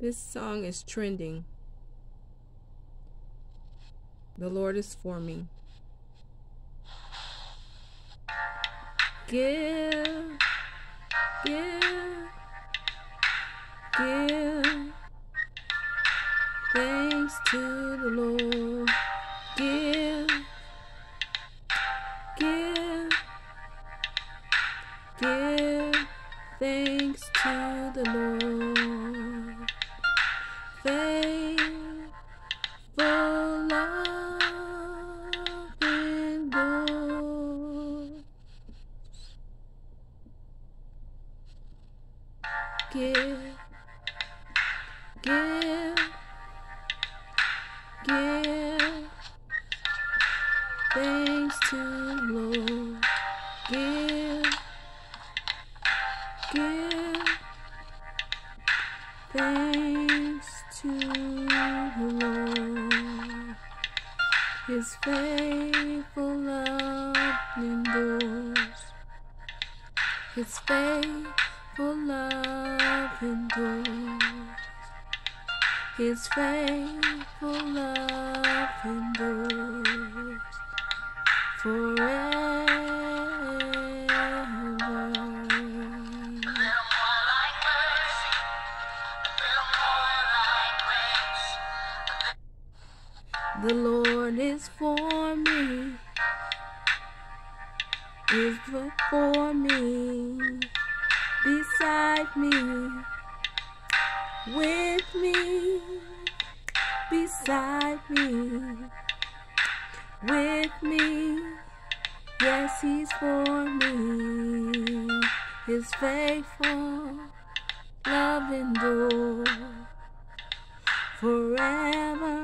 This song is trending. The Lord is for me. Give, give, give thanks to the Lord. Give, give, give thanks to the Lord. Faithful. Give, give, give thanks to Lord. Give, give thanks His faithful love endures. His faithful love endures. His faithful love endures forever. The Lord is for me, is before me, beside me, with me, beside me, with me. Yes, He's for me. His faithful love endure forever